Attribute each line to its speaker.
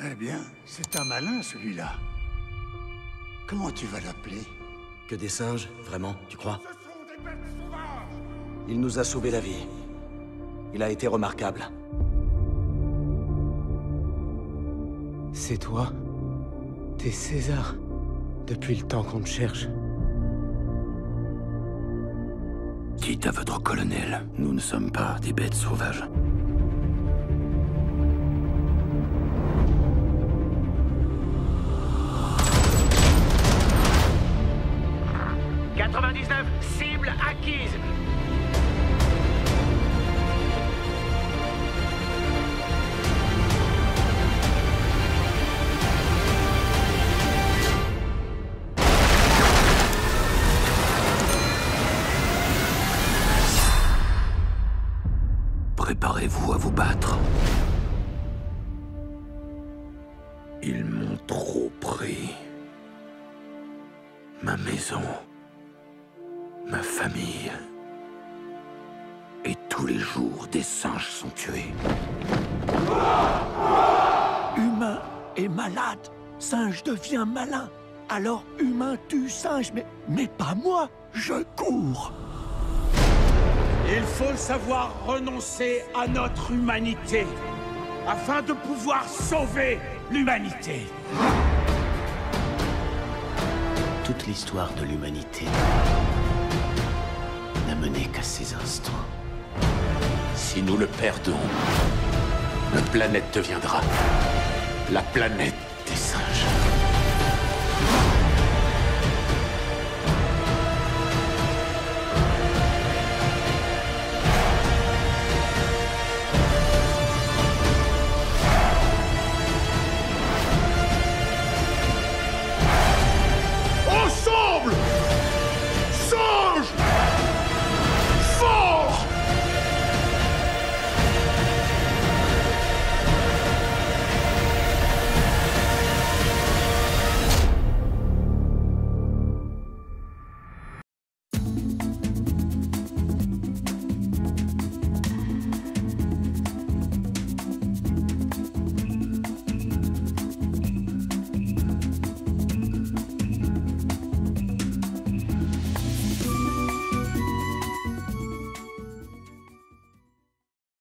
Speaker 1: Eh bien, c'est un malin, celui-là. Comment tu vas l'appeler?
Speaker 2: Que des singes, vraiment, tu crois?
Speaker 3: Ce sont des bêtes sauvages
Speaker 2: Il nous a sauvé la vie. Il a été remarquable.
Speaker 4: C'est toi? T'es César? Depuis le temps qu'on te cherche?
Speaker 5: Dites à votre colonel, nous ne sommes pas des bêtes sauvages.
Speaker 6: « 99, cible acquise
Speaker 5: Préparez-vous à vous battre. Ils m'ont trop pris. Ma maison, ma famille. Et tous les jours, des singes sont tués.
Speaker 7: Humain est malade, singe devient malin. Alors humain tue singe, mais, mais pas moi, je cours.
Speaker 3: Il faut savoir renoncer à notre humanité afin de pouvoir sauver l'humanité.
Speaker 8: Toute l'histoire de l'humanité qu'à ces instants.
Speaker 5: Si nous le perdons, la planète deviendra la planète des singes.